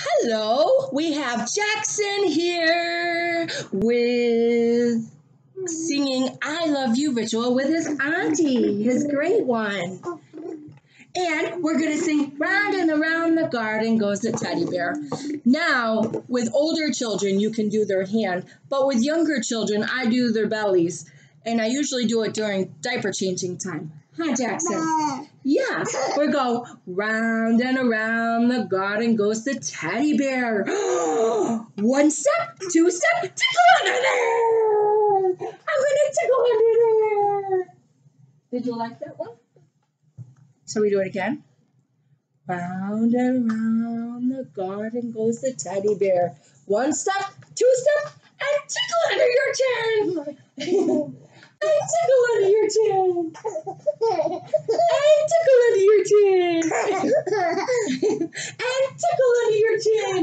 Hello, we have Jackson here with singing I Love You ritual with his auntie, his great one. And we're going to sing Round and Around the Garden Goes the Teddy Bear. Now, with older children, you can do their hand, but with younger children, I do their bellies. And I usually do it during diaper changing time. Hi, Jackson. Yeah, we go round and around the garden goes the teddy bear. One step, two step, tickle under there. I'm gonna tickle under there. Did you like that one? So we do it again. Round and around the garden goes the teddy bear. One step, two step, and tickle under your chin. and tickle under your chin. and tickle under your chin. and tickle under your chin.